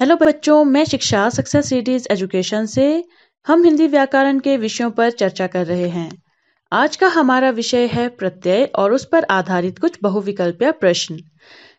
Hello बच्चों, मैं शिक्षा सक्सेस सीरीज़ एजुकेशन से हम हिंदी व्याकरण के विषयों पर चर्चा कर रहे हैं। आज का हमारा विषय है प्रत्यय और उस पर आधारित कुछ बहुविकल्पीय प्रश्न।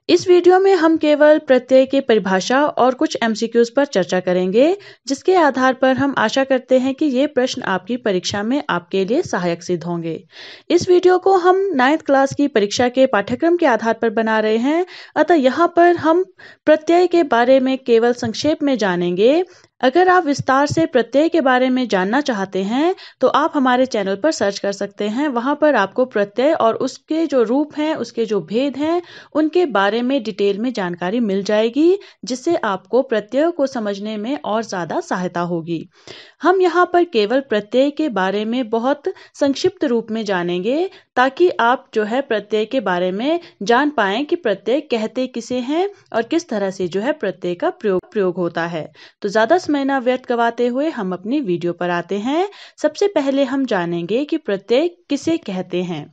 इस वीडियो में हम केवल प्रत्यय की परिभाषा और कुछ एमसीक्यूज पर चर्चा करेंगे, जिसके आधार पर हम आशा करते हैं कि ये प्रश्न आपकी परीक्षा में आपके लिए सहायक सिद्ध होंगे। इस वीडियो को हम नाइन्थ क्लास की परीक्षा के पाठ्यक्रम के आधार पर बना रहे हैं। अतः यहाँ पर हम प्रत्यय के बारे में केवल संक्षेप में जानेंगे। अगर आप विस्तार से प्रत्यय के बारे में जानना चाहते हैं तो आप हमारे चैनल पर सर्च कर सकते हैं। वहाँ पर आपको प्रत्यय और उसके जो रूप हैं, उसके जो भेद हैं, उनके बारे में डिटेल में जानकारी मिल जाएगी, जिससे आपको प्रत्यय को समझने में और ज़्यादा सहायता होगी। हम यहाँ पर केवल प्रत्यय के बारे में बहुत संक्षिप्त रूप में जानेंगे, ताकि आप जो है प्रत्यय के बारे में जान पाएँ कि प्रत्यय कहते किसे हैं और किस तरह से जो है प्रत्यय का प्रयोग प्रयोग होता है। तो ज़्यादा समय ना व्यर्थ गवाते हुए हम अपनी वीडियो पर आते हैं। सबसे पहले हम जानेंगे कि प्रत्यय किसे कहते हैं।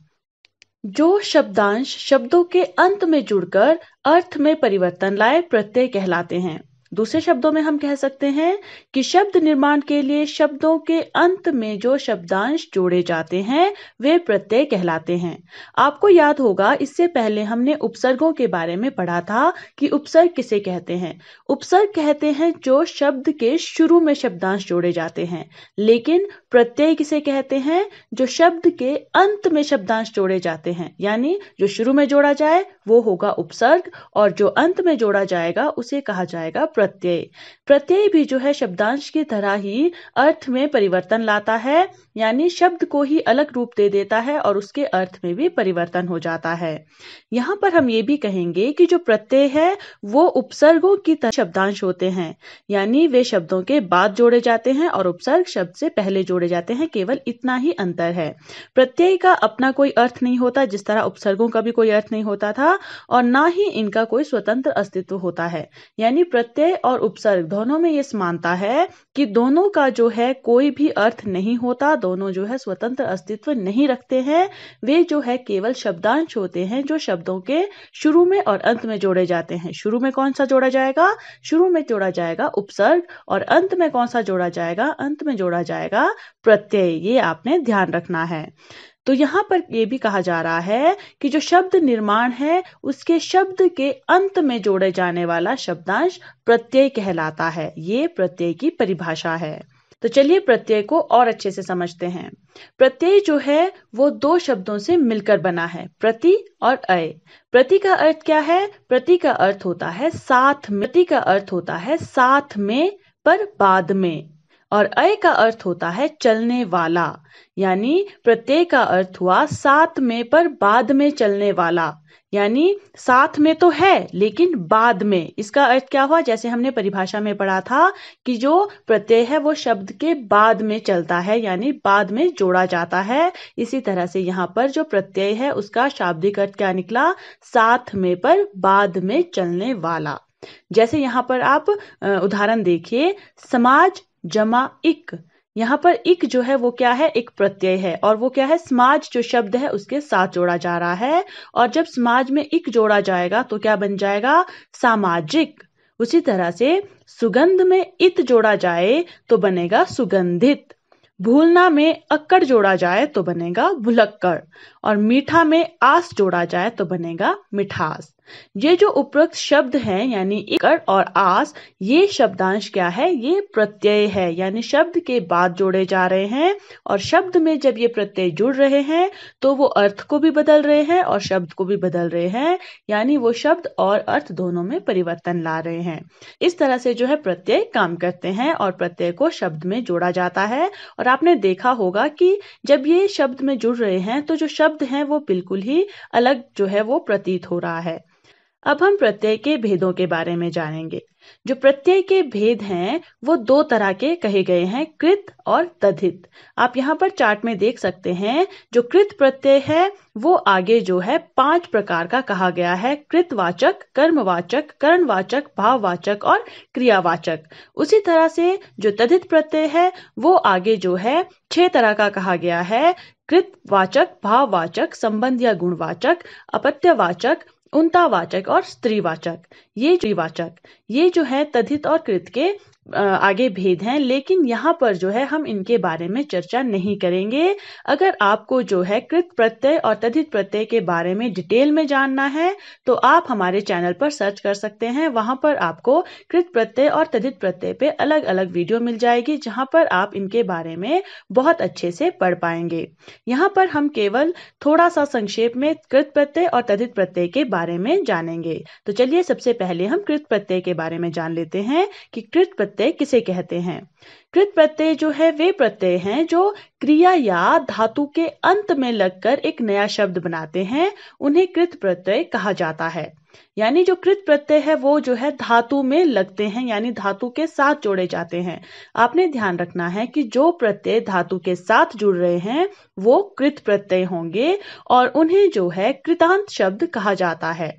जो शब्दांश शब्दों के अंत में जुड़कर अर्थ में परिवर्तन लाए प्रत्यय कहलाते हैं। दूसरे शब्दों में हम कह सकते हैं कि शब्द निर्माण के लिए शब्दों के अंत में जो शब्दांश जोड़े जाते हैं, वे प्रत्यय कहलाते हैं। आपको याद होगा, इससे पहले हमने उपसर्गों के बारे में पढ़ा था कि उपसर्ग किसे कहते हैं। उपसर्ग कहते हैं जो शब्द के शुरू में शब्दांश जोड़े जाते हैं, लेकिन प्रत्यय किसे कहते हैं? जो शब्द के अंत में शब्दांश जोड़े जाते हैं, यानी जो शुरू में जोड़ा जाए, वो होगा उपसर्ग, और जो अंत में जोड़ा जाएगा, उसे कहा जाएगा प्रत्यय। प्रत्यय भी जो है शब्दांश की तरह ही अर्थ में परिवर्तन लाता है। यानी शब्द को ही अलग रूप दे देता है और उसके अर्थ में भी परिवर्तन हो जाता है। यहाँ पर हम ये भी कहेंगे कि जो प्रत्यय है, वो उपसर्गों की तरह शब्दांश होते हैं। यानी वे शब्दों के बाद जोड़े जाते हैं और उपसर्ग शब्द से पहले जोड़े जाते हैं, केवल इतना ही अंतर है। प्रत्यय का अपना कोई अर्थ नहीं होता, जिस तरह उपसर्गों का भी कोई अर्थ नहीं होता था, और ना ही इनका कोई स्वतंत्र अस्तित्व होता है। यानी प्रत्यय और उपसर्ग दोनों में ये समानता है कि दोनों का जो है कोई भी अर्थ नहीं होता, दोनों जो है स्वतंत्र अस्तित्व नहीं रखते हैं, वे जो है केवल शब्दांश होते हैं जो शब्दों के शुरू में और अंत में जोड़े जाते हैं। शुरू में कौन सा जोड़ा जाएगा? शुरू में जोड़ा जाएगा उपसर्ग और अंत में कौन सा जोड़ा जाएगा? अंत में जोड़ा जाएगा प्रत्यय। ये आपने ध्यान रखना है। तो यहाँ पर यह भी कहा जा रहा है कि जो शब्द निर्माण है, उसके शब्द के अंत में जोड़े जाने वाला शब्दांश प्रत्यय कहलाता है। ये प्रत्यय की परिभाषा है। तो चलिए प्रत्यय को और अच्छे से समझते हैं। प्रत्यय जो है, वो दो शब्दों से मिलकर बना है, प्रति और अय। प्रति का अर्थ क्या है? प्रति का अर्थ होता है साथ में, प्रति का अर्थ होता है साथ में पर बाद में। और अय का अर्थ होता है चलने वाला, यानी प्रत्यय का अर्थ हुआ साथ में पर बाद में चलने वाला, यानी साथ में तो है लेकिन बाद में। इसका अर्थ क्या हुआ? जैसे हमने परिभाषा में पढ़ा था कि जो प्रत्यय है वो शब्द के बाद में चलता है, यानी बाद में जोड़ा जाता है। इसी तरह से यहाँ पर जो प्रत्यय है उसका शाब्दिक अर्थ क्या निकला? साथ में पर बाद में चलने वाला। जैसे यहाँ पर आप उदाहरण देखिए, समाज जमा इक। यहाँ पर इक जो है, वो क्या है? एक प्रत्यय है और वो क्या है? समाज जो शब्द है, उसके साथ जोड़ा जा रहा है और जब समाज में इक जोड़ा जाएगा तो क्या बन जाएगा? सामाजिक। उसी तरह से सुगंध में इत जोड़ा जाए तो बनेगा सुगंधित। भूलना में अक्कड़ जोड़ा जाए तो बनेगा भुलक्कड़। और मीठा में आस जोड़ा जाए तो बनेगा मिठास। ये जो उपरोक्त शब्द हैं, यानी इकड़ और आस, ये शब्दांश क्या है? ये प्रत्यय है, यानी शब्द के बाद जोड़े जा रहे हैं, और शब्द में जब ये प्रत्यय जुड़ रहे हैं तो वो अर्थ को भी बदल रहे हैं और शब्द को भी बदल रहे हैं, यानी वो शब्द और अर्थ दोनों में परिवर्तन ला रहे हैं। इस तरह से जो है प्रत्यय काम करते हैं और प्रत्यय को शब्द में जोड़ा जाता है। और आपने देखा होगा कि जब ये शब्द में जुड़ रहे हैं तो जो शब्द हैं, वो बिल्कुल ही अलग जो है वो प्रतीत हो रहा है। अब हम प्रत्यय के भेदों के बारे में जानेंगे। जो प्रत्यय के भेद हैं, वो दो तरह के कहे गए हैं, कृत और तथित आप यहाँ पर चार्ट में देख सकते हैं, जो कृत प्रत्यय है, वो आगे जो है, पाँच प्रकार का कहा गया है, कृतवाचक, कर्मवाचक, करणवाचक, भाववाचक और क्रियावाचक। उसी तरह से जो तथित प्रत्यय है, वो आगे जो है, छह तरह का कहा गया है, कृतवाचक, भाववाचक, संबंध या गुणवाचक, अपत्यवाचक उनतावाचक और स्त्रीवाचक। ये जो है तथित और कृत के आगे भेद हैं, लेकिन यहाँ पर जो है हम इनके बारे में चर्चा नहीं करेंगे। अगर आपको जो है कृत प्रत्यय और तथित प्रत्यय के बारे में डिटेल में जानना है तो आप हमारे चैनल पर सर्च कर सकते हैं। वहाँ पर आपको कृत प्रत्यय और तथित प्रत्यय पे अलग अलग वीडियो मिल जाएगी, जहाँ पर आप इनके बारे में बहुत अच्छे से पढ़ पाएँगे। यहाँ पर हम केवल थोड़ा सा संक्षेप में कृत प्रत्यय और तथित प्रत्यय के बारे में जानेंगे। तो चलिए सबसे पहले हम कृत प्रत्यय के बारे में जान लेते हैं कि कृत प्रत्यय प्रत्यय किसे कहते हैं? कृत प्रत्यय जो है, वे प्रत्यय हैं जो क्रिया या धातु के अंत में लगकर एक नया शब्द बनाते हैं। उन्हें कृत प्रत्यय कहा जाता है। यानी जो कृत प्रत्यय है, वो जो है धातु में लगते हैं, यानी धातु के साथ जोड़े जाते हैं। आपने ध्यान रखना है कि जो प्रत्यय धातु के साथ जुड़ रहे हैं, वो कृत प्रत्यय होंगे और उन्हें जो है कृतांत शब्द कहा जाता है।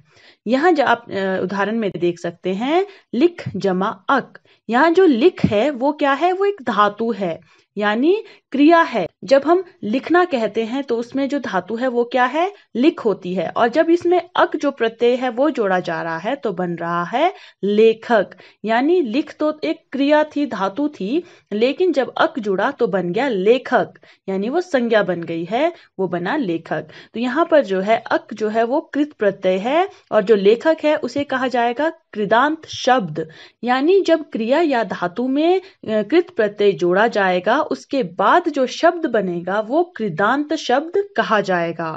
यहाँ जो आप उदाहरण में देख सकते हैं, लिख जमा अक। यहाँ जो लिख है, वो क्या है? वो एक धातु है, यानी क्रिया है। जब हम लिखना कहते हैं तो उसमें जो धातु है, वो क्या है? लिख होती है। और जब इसमें अक जो प्रत्यय है, वो जोड़ा जा रहा है तो बन रहा है लेखक। यानी लिख तो एक क्रिया थी, धातु थी, लेकिन जब अक जुड़ा तो बन गया लेखक। यानी वो संज्ञा बन गई है, वो बना लेखक। तो यहाँ पर जो है, अक जो है, वो कृत प्रत्यय है, और जो लेखक है, उसे कहा जाएगा कृदांत शब्द। यानी जब क्रिया या धातु में कृत प्रत्यय जोड़ा जाएगा, उसके बाद जो शब्द बनेगा वो कृदांत शब्द कहा जाएगा।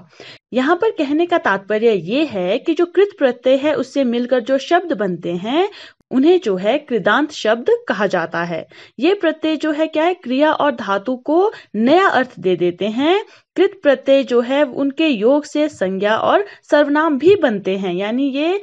यहाँ पर कहने का तात्पर्य ये है कि जो कृत प्रत्यय है, उससे मिलकर जो शब्द बनते हैं, उन्हें जो है कृदांत शब्द कहा जाता है। ये प्रत्यय जो है, क्या है? क्रिया और धातु को नया अर्थ दे देते हैं। कृत प्रत्यय जो है, उनके योग से संज्ञा और सर्वनाम भी बनते हैं। यानी ये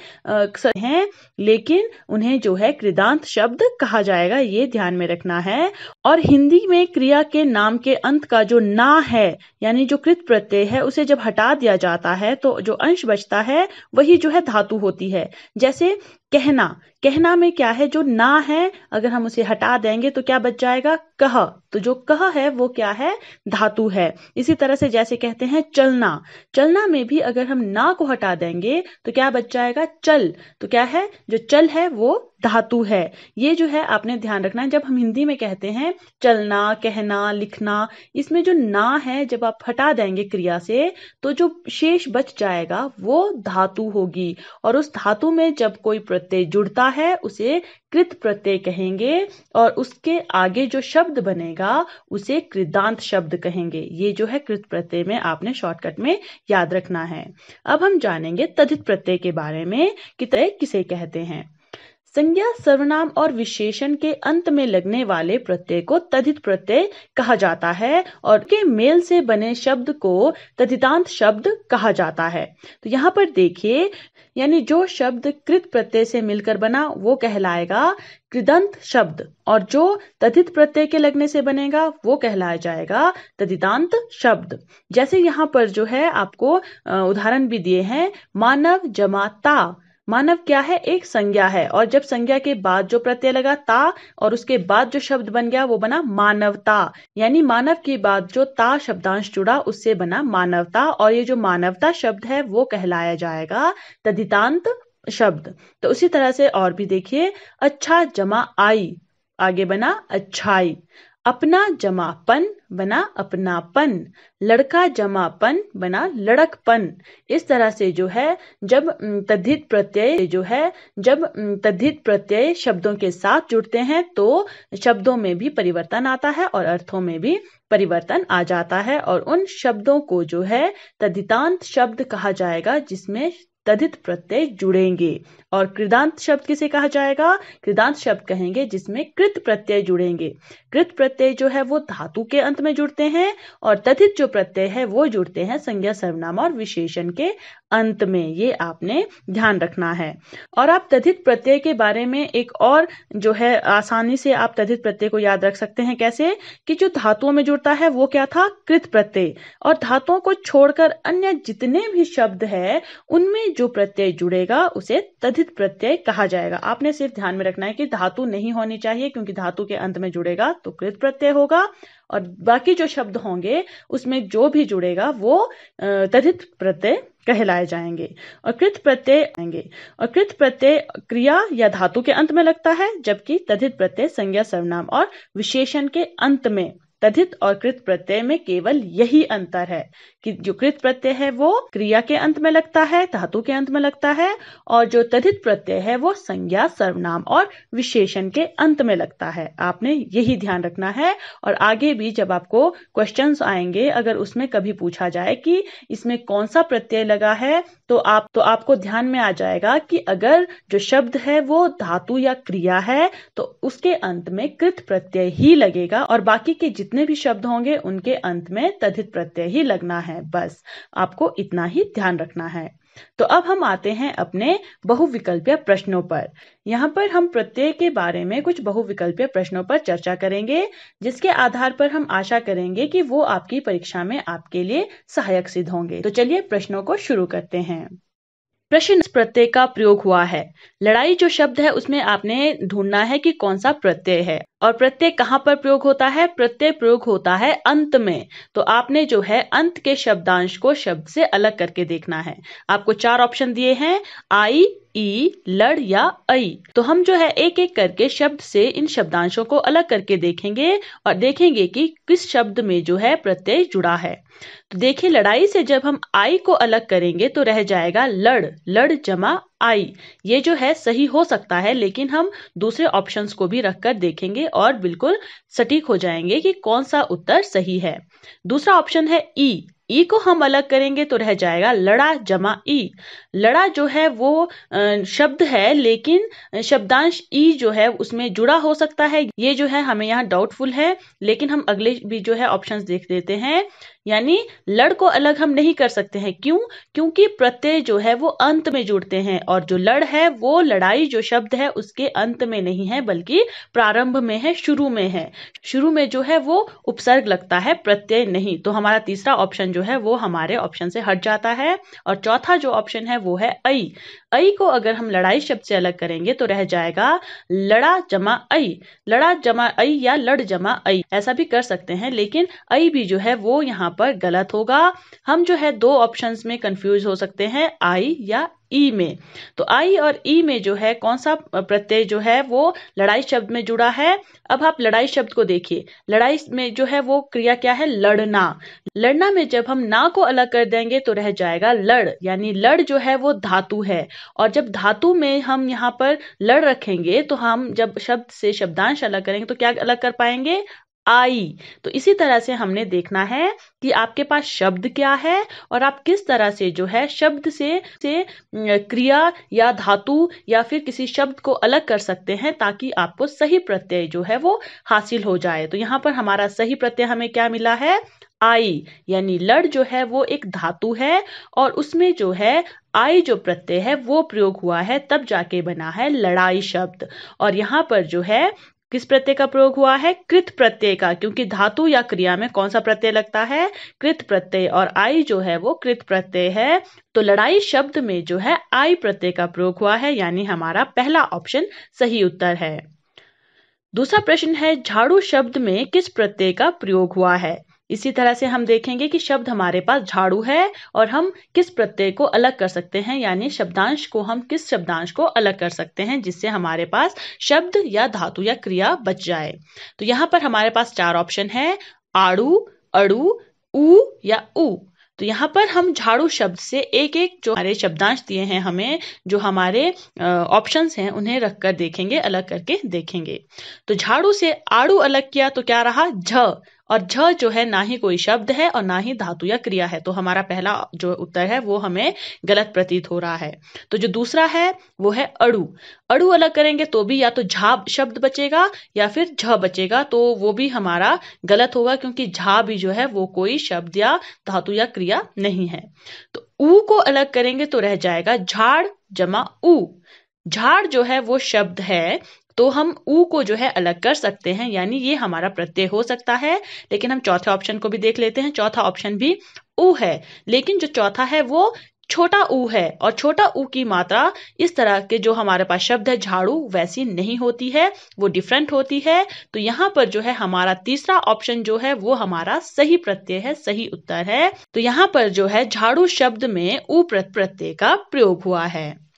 हैं, लेकिन उन्हें जो है कृदांत शब्द कहा जाएगा, ये ध्यान में रखना है। और हिंदी में क्रिया के नाम के अंत का जो ना है, यानी जो कृत प्रत्यय है, उसे जब हटा दिया जाता है तो जो अंश बचता है वही जो है धातु होती है। जैसे कहना। कहना में क्या है? जो ना है, अगर हम उसे हटा देंगे तो क्या बच जाएगा? कह। तो जो कह है, वो क्या है? धातु है। इसी तरह से जैसे कहते हैं, चलना। चलना में भी अगर हम ना को हटा देंगे तो क्या बच जाएगा? चल। तो क्या है? जो चल है, वो धातु है। ये जो है, आपने ध्यान रखना है, जब हम हिंदी में कहते हैं, चलना, कहना, लिखना, इसमें जो ना है, जब आप हटा देंगे क्रिया से तो जो शेष बच जाएगा, वो धातु होगी। और उस धातु में जब कोई प्रत्यय जुड़ता है, उसे कृत प्रत्यय कहेंगे और उसके आगे जो शब्द बनेगा, उसे कृदांत शब्द कहेंगे। ये जो है कृत प्रत्यय में आपने शॉर्टकट में याद रखना है। अब हम जानेंगे तथित प्रत्यय के बारे में कि तय किसे कहते हैं। संज्ञा, सर्वनाम और विशेषण के अंत में लगने वाले प्रत्यय को तथित प्रत्यय कहा जाता है और के मेल से बने शब्द को तथितांत शब्द कहा जाता है। तो यहाँ पर देखिए यानी जो शब्द कृत प्रत्यय से मिलकर बना, वो कहलाएगा कृदंत शब्द। और जो तथित प्रत्यय के लगने से बनेगा, वो कहलाया जाएगा तदितांत शब्द। जैसे यहाँ पर जो है आपको उदाहरण भी दिए हैं, मानव जमाता। मानव क्या है? एक संज्ञा है। और जब संज्ञा के बाद जो प्रत्यय लगा ता और उसके बाद जो शब्द बन गया, वो बना मानवता। यानी मानव के बाद जो ता शब्दांश जुड़ा, उससे बना मानवता। और ये जो मानवता शब्द है, वो कहलाया जाएगा तदितांत शब्द। तो उसी तरह से और भी देखिए अच्छा जमा आई, आगे बना अच्छाई। अपना जमापन बना अपनापन, लड़का जमापन बना लड़कपन। इस तरह से जो है, जब तद्धित प्रत्यय जो है, जब तद्धित प्रत्यय शब्दों के साथ जुड़ते हैं तो शब्दों में भी परिवर्तन आता है और अर्थों में भी परिवर्तन आ जाता है और उन शब्दों को जो है, तद्धितांत शब्द कहा जाएगा जिसमें तदित प्रत्यय जुड़ेंगे। और कृदांत शब्द किसे कहा जाएगा? कृदांत शब्द कहेंगे जिसमें कृत प्रत्यय जुड़ेंगे। कृत प्रत्यय जो है वो धातु के अंत में जुड़ते हैं और तथित जो प्रत्यय है वो जुड़ते हैं संज्ञा, सर्वनाम और विशेषण के अंत में। ये आपने ध्यान रखना है। और आप तथित प्रत्यय के बारे में एक और जो है आसानी से आप तथित प्रत्यय को याद रख सकते हैं। कैसे? कि जो धातुओं में जुड़ता है वो क्या था? कृत प्रत्यय। और धातुओं को छोड़कर अन्य जितने भी शब्द है, उनमें जो प्रत्यय जुड़ेगा उसे तथित प्रत्यय कहा जाएगा। आपने सिर्फ़ ध्यान में रखना है कि धातु नहीं होनी चाहिए, क्योंकि धातु के अंत में जुड़ेगा तो कृत प्रत्यय होगा और बाकी जो शब्द होंगे, उसमें जो भी जुड़ेगा, वो तथित प्रत्यय कहलाए जाएँगे और कृत प्रत्यय आएँगे। और कृत प्रत्यय क्रिया या धातु के अंत में लगता है, जबकि तथित प्रत्यय संज्ञा, सर्वनाम और विशेषण के अंत में। तथित और कृत प्रत्यय में केवल यही अंतर है। कि जो कृत प्रत्यय है वो क्रिया के अंत में लगता है, धातु के अंत में लगता है, और जो तथित प्रत्यय है वो संज्ञा, सर्वनाम और विशेषण के अंत में लगता है। आपने यही ध्यान रखना है। और आगे भी जब आपको क्वेश्चंस आएँगे, अगर उसमें कभी पूछा जाए कि इसमें कौन सा प्रत्यय लगा है तो आप तो आपको ध्यान में आ जाएगा कि अगर जो शब्द है वो धातु या क्रिया है तो उसके अंत में कृत प्रत्यय ही लगेगा, और बाकी के जितने भी शब्द होंगे, उनके अंत में तथित प्रत्यय ही लगना है। है। बस आपको इतना ही ध्यान रखना है। तो अब हम आते हैं अपने बहुविकल्पीय प्रश्नों पर। यहाँ पर हम प्रत्यय के बारे में कुछ बहुविकल्पीय प्रश्नों पर चर्चा करेंगे, जिसके आधार पर हम आशा करेंगे कि वो आपकी परीक्षा में आपके लिए सहायक सिद्ध होंगे। तो चलिए प्रश्नों को शुरू करते हैं। प्रश्न प्रत्यय का प्रयोग हुआ है। लड़ाई जो शब्द है उसमें आपने ढूंढना है कि कौन सा प्रत्यय है। और प्रत्यय कहाँ पर प्रयोग होता है? प्रत्यय प्रयोग होता है अंत में। तो आपने जो है अंत के शब्दांश को शब्द से अलग करके देखना है। आपको चार ऑप्शन दिए हैं, आई, ई, लड़ या आई तो हम जो है एक एक करके शब्द से इन शब्दांशों को अलग करके देखेंगे और देखेंगे कि किस शब्द में जो है प्रत्यय जुड़ा है। तो देखिए, लड़ाई से जब हम आई को अलग करेंगे तो रह जाएगा लड़। लड़ जमा आई। ये जो है, सही हो सकता है, लेकिन हम दूसरे ऑप्शंस को भी रखकर देखेंगे और बिल्कुल सटीक हो जाएँगे कि कौन सा उत्तर सही है। दूसरा ऑप्शन है ई। ई को हम अलग करेंगे तो रह जाएगा लड़ा जमा ई। लड़ा जो है, वो शब्द है, लेकिन शब्दांश ई जो है, उसमें जुड़ा हो सकता है। ये जो है, हमें यहाँ डाउटफुल है, लेकिन हम अगले भी जो है ऑप्शंस देख लेते हैं। यानी लड़ को अलग हम नहीं कर सकते हैं। क्यों? क्योंकि प्रत्यय जो है वो अंत में जुड़ते हैं और जो लड़ है वो लड़ाई जो शब्द है उसके अंत में नहीं है, बल्कि प्रारंभ में है, शुरू में है। शुरू में जो है वो उपसर्ग लगता है, प्रत्यय नहीं। तो हमारा तीसरा ऑप्शन जो है वो हमारे ऑप्शन से हट जाता है और चौथा जो ऑप्शन है वो है ऐ। ऐ को अगर हम लड़ाई शब्द से अलग करेंगे तो रह जाएगा लड़ा जमा ऐ। लड़ा जमा ऐ या लड़ जमा ऐ। ऐसा भी कर सकते हैं, लेकिन ऐ भी जो है वो यहाँ पर गलत होगा। हम जो है दो ऑप्शंस में कंफ्यूज हो सकते हैं आई या ई में। तो आई और ई में जो है कौन सा प्रत्यय जो है वो लड़ाई शब्द में जुड़ा है? अब आप लड़ाई शब्द को देखिए। लड़ाई में जो है वो क्रिया क्या है? लड़ना। लड़ना में जब हम ना को अलग कर देंगे तो रह जाएगा लड़, यानी लड़ जो है वो धातु है। और जब धातु में हम यहाँ पर लड़ रखेंगे तो हम जब शब्द से शब्दांश अलग करेंगे तो क्या अलग कर पाएँगे? आई। तो इसी तरह से हमने देखना है कि आपके पास शब्द क्या है और आप किस तरह से जो है शब्द से से क्रिया या धातु या फिर किसी शब्द को अलग कर सकते हैं ताकि आपको सही प्रत्यय जो है वो हासिल हो जाए। तो यहाँ पर हमारा सही प्रत्यय हमें क्या मिला है? आई, यानी लड़ जो है वो एक धातु है और उसमें जो है आई जो प्रत्यय है वो प्रयोग हुआ है तब जाके बना है लड़ाई शब्द। और यहाँ पर जो है किस प्रत्यय का प्रयोग हुआ है? कृत प्रत्यय का, क्योंकि धातु या क्रिया में कौन सा प्रत्यय लगता है? कृत प्रत्यय, और आई जो है वो कृत प्रत्यय है। तो लड़ाई शब्द में जो है आई प्रत्यय का प्रयोग हुआ है, यानी हमारा पहला ऑप्शन सही उत्तर है। दूसरा प्रश्न है, झाड़ू शब्द में किस प्रत्यय का प्रयोग हुआ है? इसी तरह से हम देखेंगे कि शब्द हमारे पास झाड़ू है और हम किस प्रत्यय को अलग कर सकते हैं, यानी शब्दांश को हम किस शब्दांश को अलग कर सकते हैं, जिससे हमारे पास शब्द या धातु या क्रिया बच जाए। तो यहाँ पर हमारे पास चार ऑप्शन है, आड़ू, अड़ू, ऊ या ऊ। तो यहाँ पर हम झाड़ू शब्द से एक एक जो हमारे शब्दांश दिए हैं हमें, जो हमारे ऑप्शन हैं, उन्हें रखकर देखेंगे, अलग करके देखेंगे। तो झाड़ू से आड़ू अलग किया तो क्या रहा? झ। और झ जो है, ना ही कोई शब्द है और ना ही धातु या क्रिया है। तो हमारा पहला जो उत्तर है, वो हमें गलत प्रतीत हो रहा है। तो जो दूसरा है, वो है अड़ू। अड़ू अलग करेंगे तो भी या तो झा शब्द बचेगा या फिर झ बचेगा तो वो भी हमारा गलत होगा क्योंकि झा भी जो है, वो कोई शब्द या धातु या क्रिया नहीं है। तो ऊ को अलग करेंगे तो रह जाएगा झाड़ जमा ऊ। झाड़ जो है, वो शब्द है तो हम ऊ को जो है अलग कर सकते हैं, यानी ये हमारा प्रत्यय हो सकता है, लेकिन हम चौथे ऑप्शन को भी देख लेते हैं, चौथा ऑप्शन भी ऊ है, लेकिन जो चौथा है वो छोटा ऊ है, और छोटा ऊ की मात्रा इस तरह के जो हमारे पास शब्द है, झाड़ू, वैसी नहीं होती है, वो डिफरेंट होती है तो यहाँ पर जो है हमारा तीसरा ऑप्शन जो है वो हमारा सही प्रत्यय है, सही उत्तर है तो यहाँ पर जो है झाड़ू शब्द में ऊ प्रत्यय का प्रयोग हुआ है।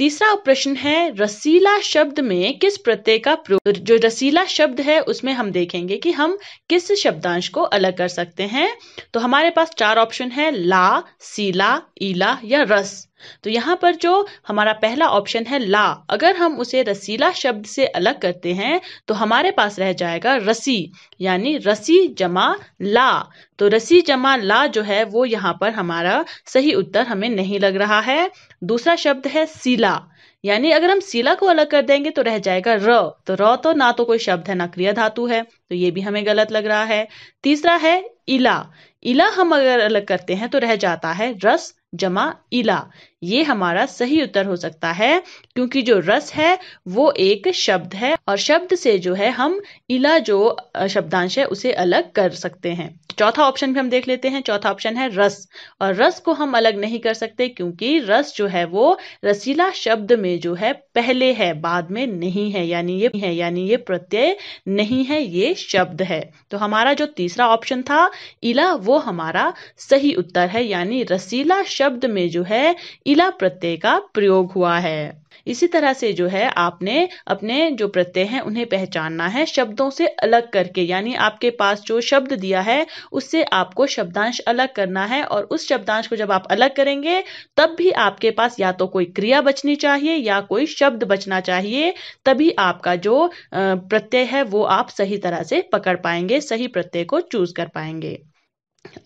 तीसरा प्रश्न है, रसीला शब्द में किस प्रत्यय का प्रयोग जो रसीला शब्द है, उसमें हम देखेंगे कि हम किस शब्दांश को अलग कर सकते हैं। तो हमारे पास चार ऑप्शन है, ला, सीला, ईला या रस। तो यहाँ पर जो हमारा पहला ऑप्शन है ला। अगर हम उसे रसीला शब्द से अलग करते हैं तो हमारे पास रह जाएगा रसी, यानी रसी जमा ला। तो रसी जमा ला जो है, वो यहाँ पर हमारा सही उत्तर हमें नहीं लग रहा है। दूसरा शब्द है सीला, यानी अगर हम सीला को अलग कर देंगे तो रह जाएगा र। तो र तो ना तो कोई शब्द है, ना क्रिया धातु है तो ये भी हमें गलत लग रहा है। तीसरा है इला इला हम अगर अलग करते हैं तो रह जाता है रस। जमा इला। ये हमारा सही उत्तर हो सकता है, क्योंकि जो रस है, वो एक शब्द है, और शब्द से जो है हम इला जो शब्दांश है, उसे अलग कर सकते हैं। चौथा ऑप्शन भी हम देख लेते हैं। चौथा ऑप्शन है रस। और रस को हम अलग नहीं कर सकते क्योंकि रस जो है वो रसीला शब्द में जो है पहले है, बाद में नहीं है। यानी ये है, यानी ये प्रत्यय नहीं है, ये शब्द है। तो हमारा जो तीसरा ऑप्शन था, इला, वो हमारा सही उत्तर है। यानी रसीला शब्द में जो है इला प्रत्यय का प्रयोग हुआ है। इसी तरह से जो है आपने अपने जो प्रत्यय हैं, उन्हें पहचानना है। शब्दों से अलग करके, यानी आपके पास जो शब्द दिया है, उससे आपको शब्दांश अलग करना है और उस शब्दांश को जब आप अलग करेंगे, तब भी आपके पास या तो कोई क्रिया बचनी चाहिए या कोई शब्द बचना चाहिए, तभी आपका जो प्रत्यय है, वो आप सही तरह से पकड़ पाएँगे, सही प्रत्यय को चूज़ कर पाएँगे।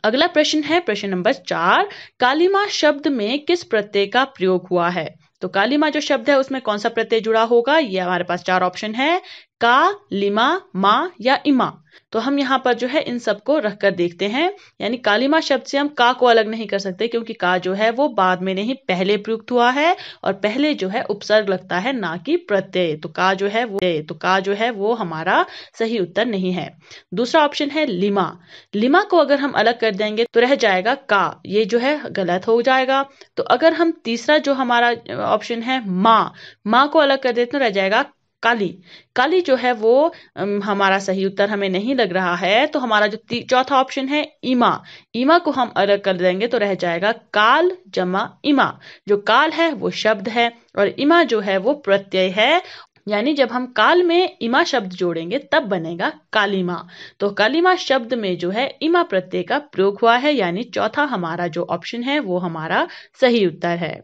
अगला प्रश्न है, प्रश्न नंबर चार, कालीमा शब्द में किस प्रत्यय का प्रयोग हुआ है? तो कालीमा जो शब्द है, उसमें कौन सा प्रत्यय जुड़ा होगा? ये हमारे पास चार ऑप्शन है। का, लिमा, मा या इमा। तो हम यहाँ पर जो है इन सबको रखकर देखते हैं। यानी कालीमा शब्द से हम का को अलग नहीं कर सकते, क्योंकि का जो है वो बाद में नहीं, पहले प्रयुक्त हुआ है और पहले जो है उपसर्ग लगता है ना कि प्रत्यय। तो का जो है वो तो का जो है वो हमारा सही उत्तर नहीं है। दूसरा ऑप्शन है लिमा। लिमा को अगर हम अलग कर देंगे तो रह जाएगा का। ये जो है गलत हो जाएगा। तो अगर हम तीसरा जो हमारा ऑप्शन है माँ माँ को अलग कर देते तो रह जाएगा काली। काली जो है वो हमारा सही उत्तर हमें नहीं लग रहा है तो हमारा जो चौथा ऑप्शन है इमा। इमा को हम अलग कर देंगे तो रह जाएगा काल जमा इमा। जो काल है वो शब्द है और इमा जो है वो प्रत्यय है। यानी जब हम काल में इमा शब्द जोड़ेंगे, तब बनेगा कालीमा। तो कालीमा शब्द में जो है इमा प्रत्यय का प्रयोग हुआ है, यानी चौथा हमारा जो ऑप्शन है वो हमारा सही उत्तर है।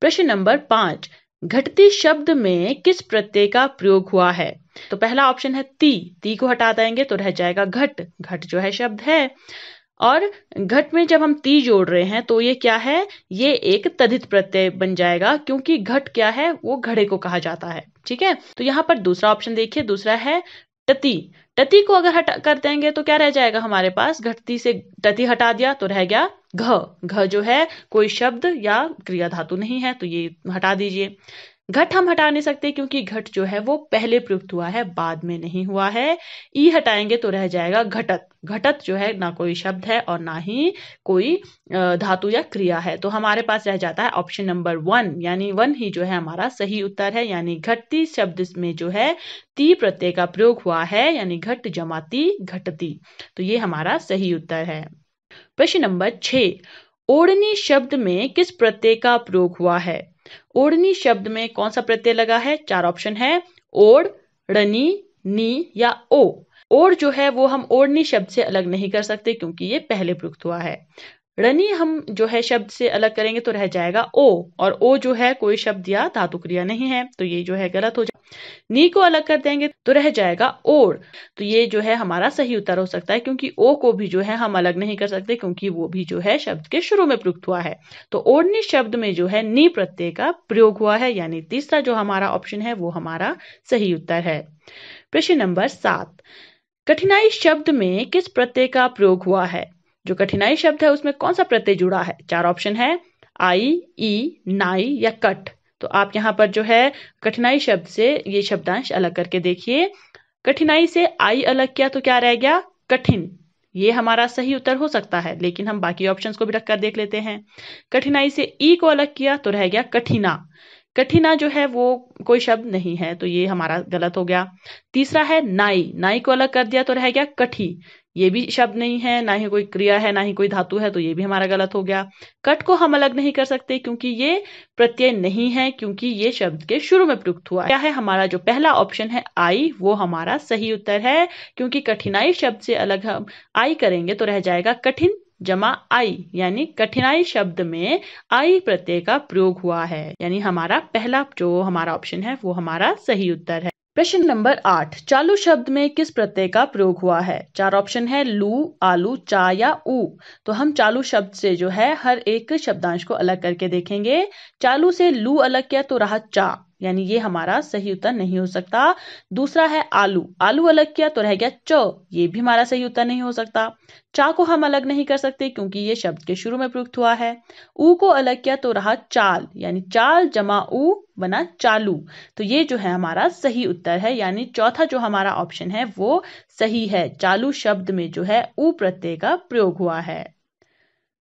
प्रश्न नंबर पाँच घटती शब्द में किस प्रत्यय का प्रयोग हुआ है? तो पहला ऑप्शन है ती। ती को हटा देंगे तो रह जाएगा घट। घट जो है शब्द है। और घट में जब हम ती जोड़ रहे हैं तो ये क्या है? ये एक तदित प्रत्यय बन जाएगा क्योंकि घट क्या है? वो घड़े को कहा जाता है। ठीक है? तो यहाँ पर दूसरा ऑप्शन देखिए। दूसरा है टती टती को अगर हटा कर देंगे तो क्या रह जाएगा हमारे पास? घटती से टती हटा दिया तो रह गया घ। घ जो है कोई शब्द या क्रिया धातु नहीं है तो ये हटा दीजिए। घट हम हटा नहीं सकते क्योंकि घट जो है वो पहले प्रयुक्त हुआ है, बाद में नहीं हुआ है। ई हटाएँगे तो रह जाएगा घटत। घटत जो है, ना कोई शब्द है और ना ही कोई धातु या क्रिया है। तो हमारे पास रह जाता है ऑप्शन नंबर वन। यानी वन ही जो है हमारा सही उत्तर है। यानी घटती शब्द में जो है ती प्रत्यय का प्रयोग हुआ है। यानी घट जमाती घटती तो ये हमारा सही उत्तर है। प्रश्न नंबर छ। ओढ़नी शब्द में किस प्रत्यय का प्रयोग हुआ है? ओढ़नी शब्द में कौन सा प्रत्यय लगा है? चार ऑप्शन है, ओढ़ ड़नी नी या ओ। ओढ़ जो है, वो हम ओढ़नी शब्द से अलग नहीं कर सकते क्योंकि ये पहले प्रयुक्त हुआ है। रनी हम जो है शब्द से अलग करेंगे तो रह जाएगा ओ, और ओ जो है कोई शब्द या धातु क्रिया नहीं है तो ये जो है गलत हो जाए नी को अलग कर देंगे तो रह जाएगा ओढ़ तो ये जो है हमारा सही उत्तर हो सकता है, क्योंकि ओ को भी जो है हम अलग नहीं कर सकते, क्योंकि वो भी जो है शब्द के शुरू में प्रयुक्त हुआ है। तो ओढ़नी शब्द में जो है नी प्रत्यय का प्रयोग हुआ है, यानी तीसरा जो हमारा ऑप्शन है, वो हमारा सही उत्तर है। प्रश्न नंबर सात। कठिनाई शब्द में किस प्रत्यय का प्रयोग हुआ है? जो कठिनाई शब्द है, उसमें कौन सा प्रत्यय जुड़ा है? चार ऑप्शन है, आई, ई, नाई या कट। तो आप यहाँ पर जो है, कठिनाई शब्द से ये शब्दांश अलग करके देखिए। कठिनाई से आई अलग किया तो क्या रह गया? कठिन। ये हमारा सही उत्तर हो सकता है, लेकिन हम बाकी ऑप्शंस को भी रखकर देख लेते हैं। कठिनाई से ई को अलग किया तो रह गया कठिना। कठिना जो है, वो कोई शब्द नहीं है तो ये हमारा गलत हो गया। तीसरा है नाई। नाई को अलग कर दिया तो रह गया कठी। ये भी शब्द नहीं है, ना ही कोई क्रिया है, ना ही कोई धातु है तो ये भी हमारा गलत हो गया। कट को हम अलग नहीं कर सकते क्योंकि ये प्रत्यय नहीं है, क्योंकि ये शब्द के शुरू में प्रयुक्त हुआ क्या है हमारा जो पहला ऑप्शन है आई वो हमारा सही उत्तर है, क्योंकि कठिनाई शब्द से अलग हम आई करेंगे तो रह जाएगा कठिन जमा आई यानी कठिनाई शब्द में आई प्रत्यय का प्रयोग हुआ है। यानी हमारा पहला जो हमारा ऑप्शन है, वो हमारा सही उत्तर है। प्रश्न नंबर आठ, चालू शब्द में किस प्रत्यय का प्रयोग हुआ है? चार ऑप्शन है, लू, आलू, चा या ऊ। तो हम चालू शब्द से जो है, हर एक शब्दांश को अलग करके देखेंगे। चालू से लू अलग किया तो रहा चा। यानी ये हमारा सही उत्तर नहीं हो सकता। दूसरा है आलू। आलू अलग किया तो रह गया च। ये भी हमारा सही उत्तर नहीं हो सकता। चा को हम अलग नहीं कर सकते क्योंकि ये शब्द के शुरू में प्रयुक्त हुआ है। ऊ को अलग किया तो रहा चाल, यानी चाल जमा ऊ बना चालू। तो ये जो है हमारा सही उत्तर है, यानी चौथा जो हमारा ऑप्शन है, वो सही है। चालू शब्द में जो है ऊ प्रत्यय का प्रयोग हुआ है।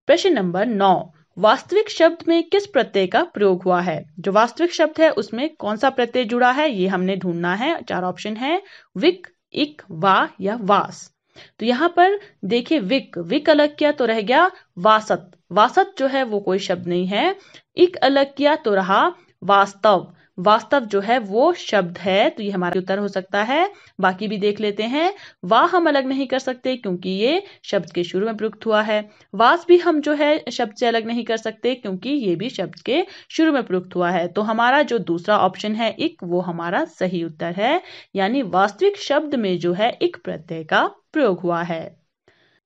प्रश्न नंबर नौ। वास्तविक शब्द में किस प्रत्यय का प्रयोग हुआ है? जो वास्तविक शब्द है, उसमें कौन सा प्रत्यय जुड़ा है? ये हमने ढूंढना है। चार ऑप्शन है, विक, इक, वा या वास। तो यहाँ पर देखिए, विक विक अलग किया तो रह गया वासत। वासत जो है, वो कोई शब्द नहीं है। इक अलग किया तो रहा वास्तव। वास्तव जो है वो शब्द है तो ये हमारा उत्तर हो सकता है। बाकी भी देख लेते हैं। वाह हम अलग नहीं कर सकते क्योंकि ये शब्द के शुरू में प्रयुक्त हुआ है। वास भी हम जो है शब्द से अलग नहीं कर सकते क्योंकि ये भी शब्द के शुरू में प्रयुक्त हुआ है। तो हमारा जो दूसरा ऑप्शन है इक, वो हमारा सही उत्तर है। यानी वास्तविक शब्द में जो है इक प्रत्यय का प्रयोग हुआ है।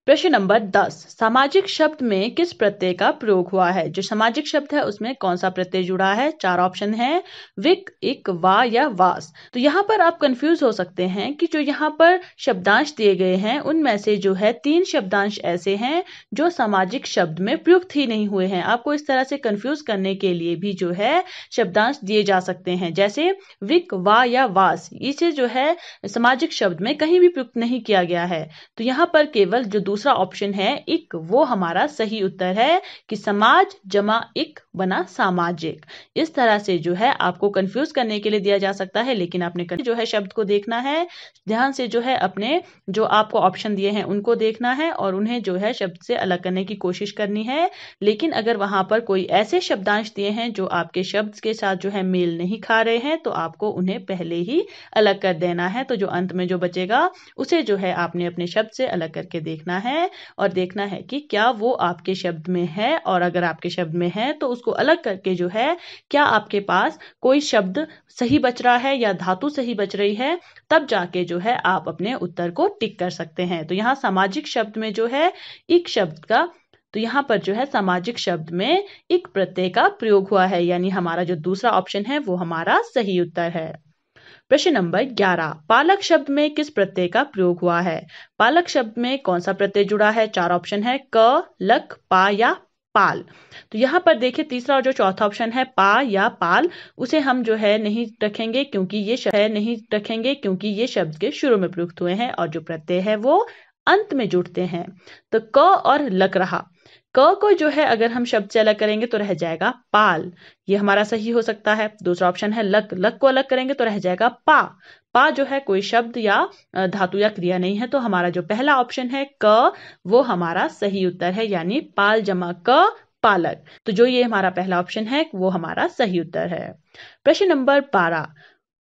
प्रश्न नंबर दस, सामाजिक शब्द में किस प्रत्यय का प्रयोग हुआ है? जो सामाजिक शब्द है, उसमें कौन सा प्रत्यय जुड़ा है? चार ऑप्शन है, विक, इक, वा या वास। तो यहाँ पर आप कंफ्यूज हो सकते हैं कि जो यहाँ पर शब्दांश दिए गए हैं, उनमें से जो है तीन शब्दांश ऐसे हैं, जो सामाजिक शब्द में प्रयुक्त ही नहीं हुए हैं। आपको इस तरह से कंफ्यूज करने के लिए भी जो है शब्दांश दिए जा सकते हैं, जैसे विक, वा या वास। इसे जो है सामाजिक शब्द में कहीं भी प्रयुक्त नहीं किया गया है। तो यहाँ पर केवल जो दूसरा ऑप्शन है इक, वो हमारा सही उत्तर है कि समाज जमा इक बना सामाजिक। इस तरह से जो है आपको कंफ्यूज करने के लिए दिया जा सकता है, लेकिन आपने जो है शब्द को देखना है, ध्यान से जो है अपने जो आपको ऑप्शन दिए हैं उनको देखना है और उन्हें जो है शब्द से अलग करने की कोशिश करनी है। लेकिन अगर वहाँ पर कोई ऐसे शब्दांश दिए हैं जो आपके शब्द के साथ जो है मेल नहीं खा रहे हैं तो आपको उन्हें पहले ही अलग कर देना है। तो जो अंत में जो बचेगा, उसे जो है आपने अपने शब्द से अलग करके देखना है और देखना है कि क्या वो आपके शब्द में है और अगर आपके शब्द में है तो उसको अलग करके जो है, क्या आपके पास कोई शब्द सही बच रहा है या धातु सही बच रही है, तब जाके जो है आप अपने उत्तर को टिक कर सकते हैं। तो यहाँ सामाजिक शब्द में जो है एक शब्द का तो यहाँ पर जो है सामाजिक शब्द में एक प्रत्यय का प्रयोग हुआ है, यानी हमारा जो दूसरा ऑप्शन है, वो हमारा सही उत्तर है। प्रश्न नंबर ग्यारह, पालक शब्द में किस प्रत्यय का प्रयोग हुआ है? पालक शब्द में कौन सा प्रत्यय जुड़ा है? चार ऑप्शन है, क, लक, पा या पाल। तो यहाँ पर देखिए, तीसरा और जो चौथा ऑप्शन है, पा या पाल, उसे हम जो है नहीं रखेंगे क्योंकि ये है नहीं रखेंगे क्योंकि ये शब्द के शुरू में प्रयुक्त हुए हैं और जो प्रत्यय है वो अंत में जुड़ते हैं। तो क और लक रहा। क को जो है अगर हम शब्द से अलग करेंगे तो रह जाएगा पाल। ये हमारा सही हो सकता है। दूसरा ऑप्शन है लक। लक को अलग करेंगे तो रह जाएगा पा। पा जो है कोई शब्द या धातु या क्रिया नहीं है तो हमारा जो पहला ऑप्शन है क, वो हमारा सही उत्तर है, यानी पाल जमा क, पालक। तो जो ये हमारा पहला ऑप्शन है, वो हमारा सही उत्तर है। प्रश्न नंबर बारह।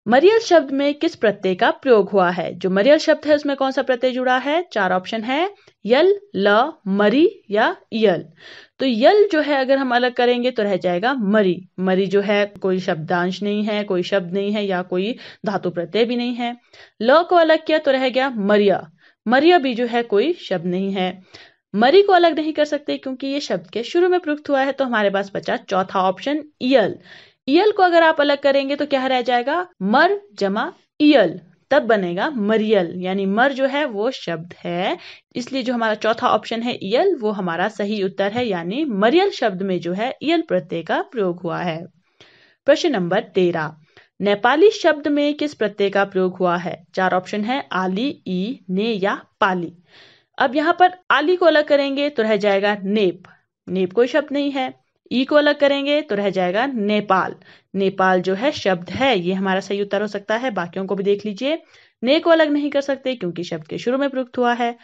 मरियल शब्द में किस प्रत्यय का प्रयोग हुआ है? जो मरियल शब्द है, उसमें कौन सा प्रत्यय जुड़ा है? चार ऑप्शन है। यल, ल, मरी या यल तो यल जो है, अगर हम अलग करेंगे तो रह जाएगा मरी। मरी जो है, कोई शब्दांश नहीं है, कोई शब्द नहीं है, या कोई धातु प्रत्यय भी नहीं है। ल को अलग किया तो रह गया मरिया। मरिया भी जो है, कोई शब्द नहीं है। मरी को अलग नहीं कर सकते, क्योंकि ये शब्द के शुरू में प्रयुक्त हुआ है तो हमारे पास बचा चौथा ऑप्शन यल यल को अगर आप अलग करेंगे तो क्या रह जाएगा? मर जमा यल तब बनेगा मरियल, यानी मर जो है वो शब्द है। इसलिए जो हमारा चौथा ऑप्शन है यल वो हमारा सही उत्तर है, यानी मरियल शब्द में जो है यल प्रत्यय का प्रयोग हुआ है। प्रश्न नंबर तेरह। नेपाली शब्द में किस प्रत्यय का प्रयोग हुआ है? चार ऑप्शन है, आली, ई, ने या पाली। अब यहाँ पर आली को अलग करेंगे तो रह जाएगा नेप। नेप कोई शब्द नहीं है। ई को अलग करेंगे तो रह जाएगा नेपाल। नेपाल जो है, शब्द है, ये हमारा सही उत्तर हो सकता है। बाकियों को भी देख लीजिए। ने को अलग नहीं कर सकते, क्योंकि शब्द के शुरू में प्रयुक्त हुआ है।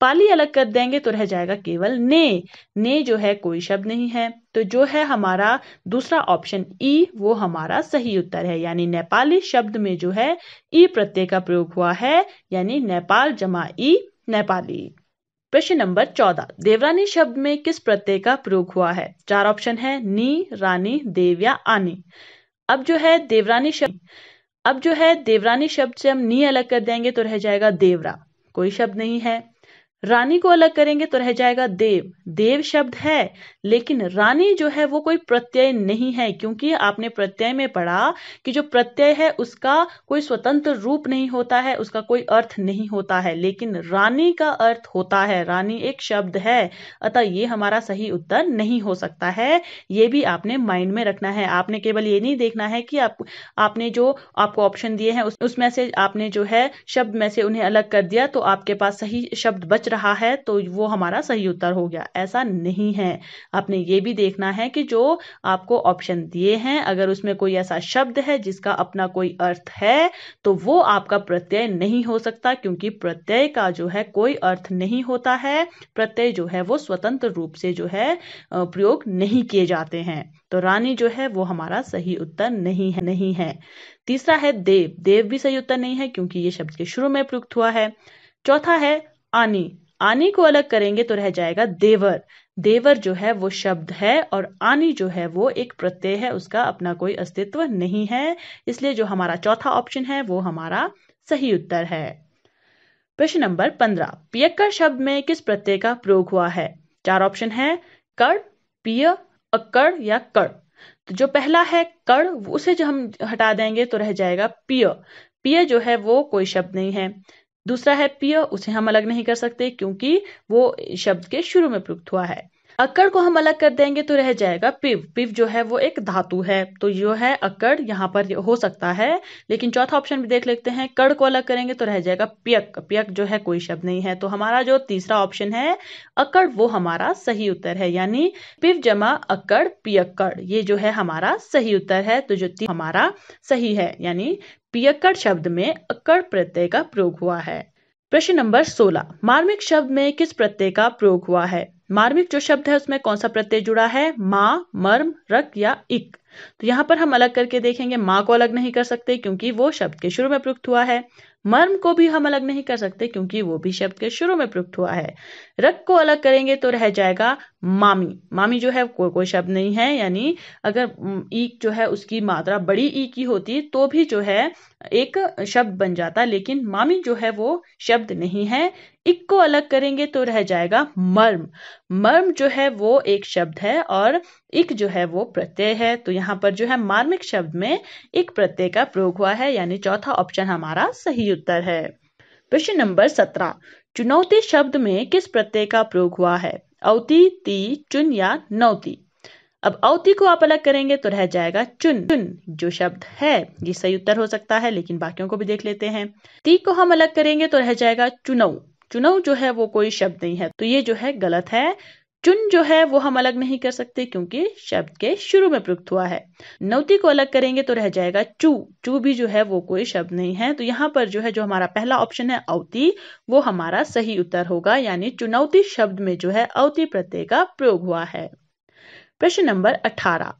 पाली अलग कर देंगे तो रह जाएगा केवल ने। ने जो है, कोई शब्द नहीं है। तो जो है हमारा दूसरा ऑप्शन ई, वो हमारा सही उत्तर है। यानी नेपाली शब्द में जो है, ई प्रत्यय का प्रयोग हुआ है। यानी नेपाल जमा ई, नेपाली। प्रश्न नंबर चौदह। देवरानी शब्द में किस प्रत्यय का प्रयोग हुआ है? चार ऑप्शन है, नी, रानी, देव या आनी। अब जो है देवरानी शब्द, अब जो है देवरानी शब्द से हम नी अलग कर देंगे तो रह जाएगा देवरा। कोई शब्द नहीं है। रानी को अलग करेंगे तो रह जाएगा देव। देव शब्द है लेकिन रानी जो है वो कोई प्रत्यय नहीं है क्योंकि आपने प्रत्यय में पढ़ा कि जो प्रत्यय है उसका कोई स्वतंत्र रूप नहीं होता है उसका कोई अर्थ नहीं होता है लेकिन रानी का अर्थ होता है। रानी एक शब्द है अतः ये हमारा सही उत्तर नहीं हो सकता है। ये भी आपने माइंड में रखना है। आपने केवल ये नहीं देखना है कि आप आपने जो आपको ऑप्शन दिए हैं उस, उसमें से आपने जो है शब्द में से उन्हें अलग कर दिया तो आपके पास सही शब्द बच रहा है तो वो हमारा सही उत्तर हो गया। ऐसा नहीं है। आपने ये भी देखना है कि जो आपको ऑप्शन दिए हैं, अगर उसमें कोई ऐसा शब्द है जिसका अपना कोई अर्थ है तो वो आपका प्रत्यय नहीं हो सकता, क्योंकि प्रत्यय का जो है कोई अर्थ नहीं होता है। प्रत्यय जो है वो स्वतंत्र रूप से जो है प्रयोग नहीं किए जाते हैं। तो रानी जो है वो हमारा सही उत्तर नहीं है नहीं है। तीसरा है देव। देव भी सही उत्तर नहीं है, क्योंकि ये शब्द के शुरू में प्रयुक्त हुआ है। चौथा है आनी। आनी को अलग करेंगे तो रह जाएगा देवर। देवर जो है वो शब्द है और आनी जो है वो एक प्रत्यय है, उसका अपना कोई अस्तित्व नहीं है। इसलिए जो हमारा चौथा ऑप्शन है, वो हमारा सही उत्तर है। प्रश्न नंबर पंद्रह। पियक्कर शब्द में किस प्रत्यय का प्रयोग हुआ है? चार ऑप्शन है, कड़, पिय अकड़ या कड़। तो जो पहला है कड़, उसे जो हम हटा देंगे तो रह जाएगा पिय। पिय जो है वो कोई शब्द नहीं है। दूसरा है पिय, उसे हम अलग नहीं कर सकते क्योंकि वो शब्द के शुरू में प्रयुक्त हुआ है। अक्कड़ को हम अलग कर देंगे तो रह जाएगा पिव। पिव जो है वो एक धातु है तो जो है अक्कड़ यहाँ पर हो सकता है, लेकिन चौथा ऑप्शन भी देख लेते हैं। कड़ को अलग करेंगे तो रह जाएगा पियक। पियक जो है कोई शब्द नहीं है तो हमारा जो तीसरा ऑप्शन है अक्कड़ वो हमारा सही उत्तर है, यानी पिव जमा अक्कड़ पियक्कड़, ये जो है हमारा सही उत्तर है तो जो हमारा सही है, यानी पियक्कड़ शब्द में अक्कड़ प्रत्यय का प्रयोग हुआ है। प्रश्न नंबर 16 मार्मिक शब्द में किस प्रत्यय का प्रयोग हुआ है? मार्मिक जो शब्द है उसमें कौन सा प्रत्यय जुड़ा है? माँ, मर्म, रक या इक। तो यहाँ पर हम अलग करके देखेंगे, माँ को अलग नहीं कर सकते क्योंकि वो शब्द के शुरू में प्रयुक्त हुआ है। मर्म को भी हम अलग नहीं कर सकते, क्योंकि वो भी शब्द के शुरू में प्रयुक्त हुआ है। रक को अलग करेंगे तो रह जाएगा मामी। मामी जो है कोई कोई शब्द नहीं है, यानी अगर ईक जो है, उसकी मात्रा बड़ी ई की होती तो भी जो है एक शब्द बन जाता, लेकिन मामी जो है वो शब्द नहीं है। इक को अलग करेंगे तो रह जाएगा मर्म। मर्म जो है वो एक शब्द है और इक जो है वो प्रत्यय है। तो यहाँ पर जो है मार्मिक शब्द में एक प्रत्यय का प्रयोग हुआ है, यानी चौथा ऑप्शन हमारा सही उत्तर है। प्रश्न नंबर सत्रह, चुनौती शब्द में किस प्रत्यय का प्रयोग हुआ है? अवती ती, चुन या नौती? अब अवती को आप अलग करेंगे तो रह जाएगा चुन। चुन, जो शब्द है, ये सही उत्तर हो सकता है, लेकिन बाकियों को भी देख लेते हैं। ती को हम अलग करेंगे तो रह जाएगा चुनऊ। चुनऊ जो है वो कोई शब्द नहीं है। तो ये जो है गलत है। चुन जो है वो हम अलग नहीं कर सकते, क्योंकि शब्द के शुरू में प्रयुक्त हुआ है। नौती को अलग करेंगे तो रह जाएगा चू। चू भी जो है वो कोई शब्द नहीं है। तो यहाँ पर जो है, जो हमारा पहला ऑप्शन है अवती वो हमारा सही उत्तर होगा, यानी चुनौती शब्द में जो है अवती प्रत्यय का प्रयोग हुआ है। प्रश्न नंबर अठारह।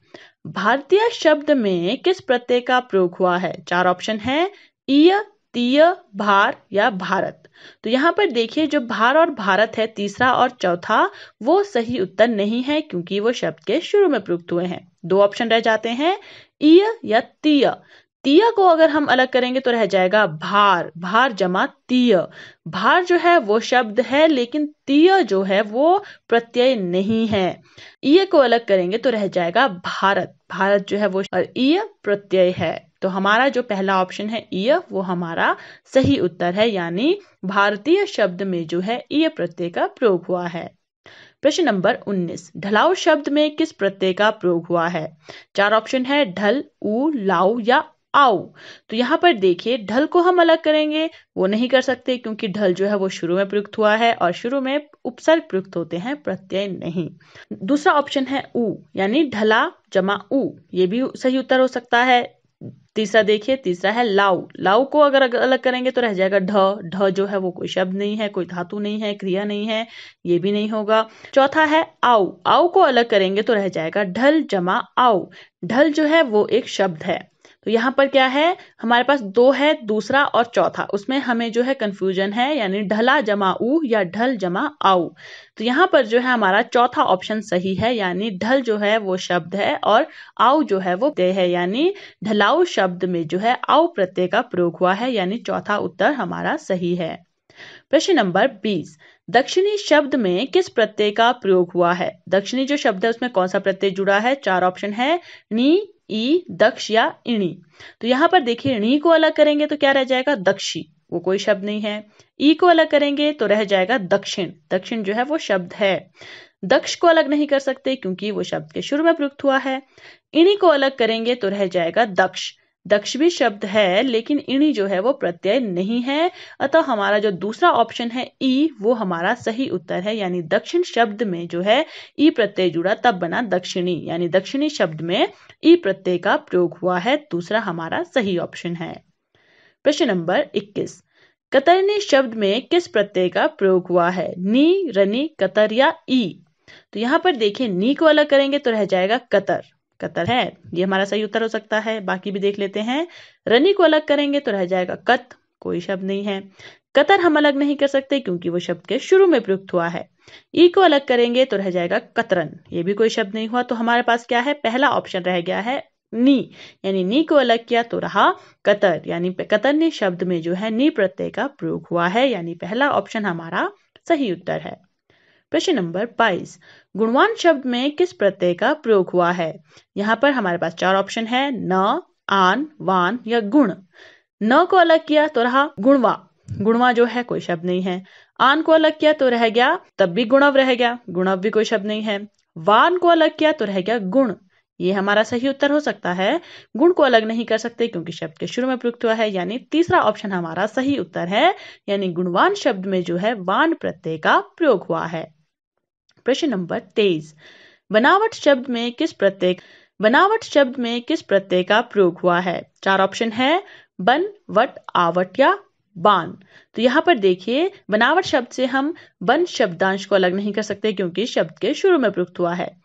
भारतीय शब्द में किस प्रत्यय का प्रयोग हुआ है? चार ऑप्शन है, ईय, तीय, भार या भारत। तो यहाँ पर देखिए, जो भार और भारत है, तीसरा और चौथा, वो सही उत्तर नहीं है, क्योंकि वो शब्द के शुरू में प्रयुक्त हुए हैं। दो ऑप्शन रह जाते हैं, ईय या तीय। तीय को अगर हम अलग करेंगे तो रह जाएगा भार। भार जमा तीय। भार जो है, वो शब्द है, लेकिन तीय जो है, वो प्रत्यय नहीं है। ईय को अलग करेंगे तो रह जाएगा भारत। भारत जो है, वो ईय प्रत्यय है। तो हमारा जो पहला ऑप्शन है ईय वो हमारा सही उत्तर है, यानी भारतीय शब्द में जो है ईय प्रत्यय का प्रयोग हुआ है। प्रश्न नंबर 19 ढलाऊ शब्द में किस प्रत्यय का प्रयोग हुआ है? चार ऑप्शन है, ढल, ऊ, लाऊ या आओ तो यहाँ पर देखिए, ढल को हम अलग करेंगे। वो नहीं कर सकते, क्योंकि ढल जो है, वो शुरू में प्रयुक्त हुआ है और शुरू में उपसर्ग प्रयुक्त होते हैं, प्रत्यय नहीं। दूसरा ऑप्शन है उ यानी ढला जमा उ ये भी सही उत्तर हो सकता है। तीसरा देखिए, तीसरा है लाउ लाउ को अगर अलग करेंगे तो रह जाएगा ढ। ढ जो है, वो कोई शब्द नहीं है, कोई धातु नहीं है, क्रिया नहीं है, ये भी नहीं होगा। चौथा है आउ आउ को अलग करेंगे तो रह जाएगा ढल जमा आउ ढल जो है, वो एक शब्द है। तो यहाँ पर क्या है? हमारे पास दो है, दूसरा और चौथा। उसमें हमें जो है कंफ्यूजन है, यानी ढला जमा ऊ या ढल जमा आऊ। तो यहाँ पर जो है हमारा चौथा ऑप्शन सही है, यानी ढल जो है वो शब्द है और आऊ जो है वो प्रत्यय है, यानी ढलाऊ शब्द में जो है आऊ प्रत्यय का प्रयोग हुआ है, यानी चौथा उत्तर हमारा सही है। प्रश्न नंबर बीस। दक्षिणी शब्द में किस प्रत्यय का प्रयोग हुआ है? दक्षिणी जो शब्द है उसमें कौन सा प्रत्यय जुड़ा है? चार ऑप्शन है, नी ई, दक्ष या इणी। तो यहाँ पर देखिए, इणी को अलग करेंगे तो क्या रह जाएगा? दक्षी। वो कोई शब्द नहीं है। ई को अलग करेंगे तो रह जाएगा दक्षिण। दक्षिण जो है वो शब्द है। दक्ष को अलग नहीं कर सकते क्योंकि वो शब्द के शुरू में प्रयुक्त हुआ है। इणी को अलग करेंगे तो रह जाएगा दक्ष। दक्ष भी शब्द है, लेकिन इणी जो है वो प्रत्यय नहीं है। अतः हमारा जो दूसरा ऑप्शन है ई, वो हमारा सही उत्तर है। यानी दक्षिण शब्द में जो है, ई प्रत्यय जुड़ा, तब बना दक्षिणी। यानी दक्षिणी शब्द में ई प्रत्यय का प्रयोग हुआ है, दूसरा हमारा सही ऑप्शन है। प्रश्न नंबर 21 कतरनी शब्द में किस प्रत्यय का प्रयोग हुआ है? नी, रनी, कतर या ई? तो यहाँ पर देखिए, नी को अलग करेंगे तो रह जाएगा कतर। कतर है। ये हमारा सही उत्तर हो सकता है। बाकी भी देख लेते हैं। रनी को अलग करेंगे तो रह जाएगा कत। कोई शब्द नहीं है। कतर हम अलग नहीं कर सकते क्योंकि वो शब्द के शुरू में प्रयुक्त हुआ है। ई को अलग करेंगे तो रह जाएगा कतरन। ये भी कोई शब्द नहीं हुआ तो हमारे पास क्या है? पहला ऑप्शन रह गया है नी। यानी नी को अलग किया तो रहा कतर। यानी कतरनी शब्द में जो है नी प्रत्यय का प्रयोग हुआ है। यानी पहला ऑप्शन हमारा सही उत्तर है। प्रश्न नंबर बाईस। गुणवान शब्द में किस प्रत्यय का प्रयोग हुआ है? यहाँ पर हमारे पास चार ऑप्शन है, न, आन, वान या गुण। न को अलग किया तो रहा गुणवा। गुणवा जो है, कोई शब्द नहीं है। आन को अलग किया तो रह गया, तब भी गुणव रह गया। गुणव भी कोई शब्द नहीं है। वान को अलग किया तो रह गया गुण। ये हमारा सही उत्तर हो सकता है। गुण को अलग नहीं कर सकते क्योंकि शब्द के शुरू में प्रयुक्त हुआ है, यानी तीसरा ऑप्शन हमारा सही उत्तर है, यानी गुणवान शब्द में जो है, वान प्रत्यय का प्रयोग हुआ है। प्रश्न नंबर तेईस। बनावट शब्द में किस प्रत्यय, बनावट शब्द में किस प्रत्यय का प्रयोग हुआ है? चार ऑप्शन है, बन, वट, आवट या बान। तो यहाँ पर देखिए, बनावट शब्द से हम बन शब्दांश को अलग नहीं कर सकते क्योंकि शब्द के शुरू में प्रयुक्त हुआ है।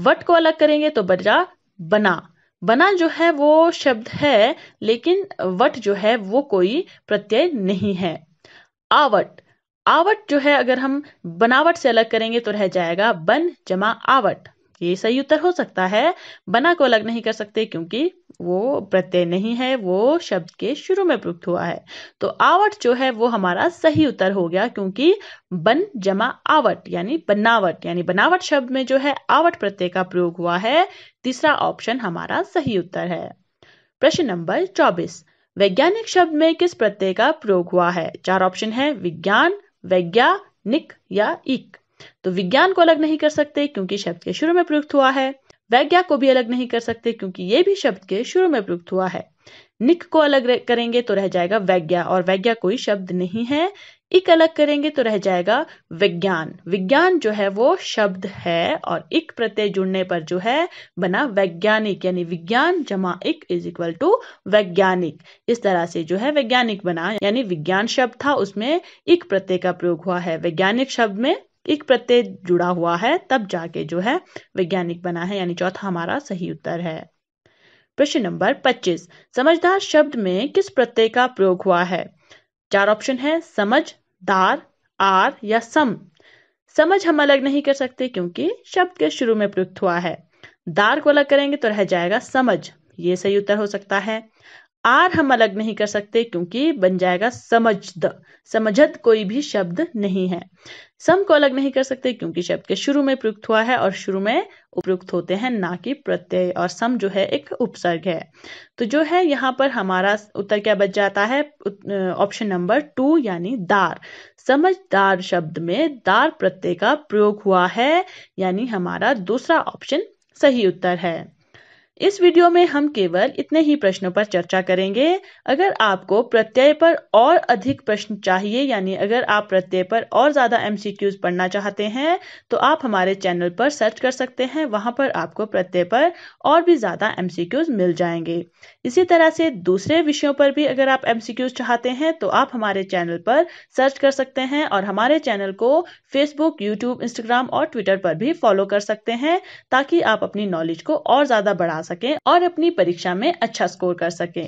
वट को अलग करेंगे तो बजा बना। बना जो है वो शब्द है, लेकिन वट जो है वो कोई प्रत्यय नहीं है। आवट आवट जो है, अगर हम बनावट से अलग करेंगे तो रह जाएगा बन जमा आवट। ये सही उत्तर हो सकता है। बना को अलग नहीं कर सकते क्योंकि वो प्रत्यय नहीं है, वो शब्द के शुरू में प्रयुक्त हुआ है। तो आवट जो है, वो हमारा सही उत्तर हो गया क्योंकि बन जमा आवट, यानी बनावट यानी बनावट शब्द में जो है, आवट प्रत्यय का प्रयोग हुआ है। तीसरा ऑप्शन हमारा सही उत्तर है। प्रश्न नंबर चौबीस। वैज्ञानिक शब्द में किस प्रत्यय का प्रयोग हुआ है? चार ऑप्शन है, विज्ञान वैज्ञानिक या इक। तो विज्ञान को अलग नहीं कर सकते क्योंकि शब्द के शुरू में प्रयुक्त हुआ है। वैज्ञा को भी अलग नहीं कर सकते क्योंकि ये भी शब्द के शुरू में प्रयुक्त हुआ है। निक को अलग करेंगे तो रह जाएगा वैज्ञा, और वैज्ञा कोई शब्द नहीं है। इक अलग करेंगे तो रह जाएगा विज्ञान। विज्ञान जो है वो शब्द है और इक प्रत्यय जुड़ने पर जो है बना वैज्ञानिक, यानी विज्ञान जमा इक इज़ इक्वल टू वैज्ञानिक। इस तरह से जो है वैज्ञानिक बना, यानी विज्ञान शब्द था, उसमें इक प्रत्यय का प्रयोग हुआ है। वैज्ञानिक शब्द में एक प्रत्यय जुड़ा हुआ है, तब जाके जो है वैज्ञानिक बना है, यानी चौथा हमारा सही उत्तर है। प्रश्न नंबर 25 समझदार शब्द में किस प्रत्यय का प्रयोग हुआ है? चार ऑप्शन है, समझ, दार, आर या सम। समझ हम अलग नहीं कर सकते क्योंकि शब्द के शुरू में प्रयुक्त हुआ है। दार को अलग करेंगे तो रह जाएगा समझ। ये सही उत्तर हो सकता है। आर हम अलग नहीं कर सकते क्योंकि बन जाएगा समझद। समझद कोई भी शब्द नहीं है। सम को अलग नहीं कर सकते क्योंकि शब्द के शुरू में प्रयुक्त हुआ है और शुरू में उपयुक्त होते हैं, ना कि प्रत्यय। और सम जो है, एक उपसर्ग है। तो जो है, यहाँ पर हमारा उत्तर क्या बच जाता है? ऑप्शन नंबर टू यानी दार। समझदार शब्द में दार प्रत्यय का प्रयोग हुआ है, यानी हमारा दूसरा ऑप्शन सही उत्तर है। इस वीडियो में हम केवल इतने ही प्रश्नों पर चर्चा करेंगे। अगर आपको प्रत्यय पर और अधिक प्रश्न चाहिए, यानी अगर आप प्रत्यय पर और ज़्यादा एमसीक्यूज पढ़ना चाहते हैं तो आप हमारे चैनल पर सर्च कर सकते हैं। वहाँ पर आपको प्रत्यय पर और भी ज़्यादा एमसीक्यूज मिल जाएँगे। इसी तरह से दूसरे विषयों पर भी अगर आप एमसीक्यूज चाहते हैं तो आप हमारे चैनल पर सर्च कर सकते हैं और हमारे चैनल को फेसबुक यूट्यूब इंस्टाग्राम और ट्विटर पर भी फॉलो कर सकते हैं, ताकि आप अपनी नॉलेज को और ज़्यादा बढ़ा सकें और अपनी परीक्षा में अच्छा स्कोर कर सकें।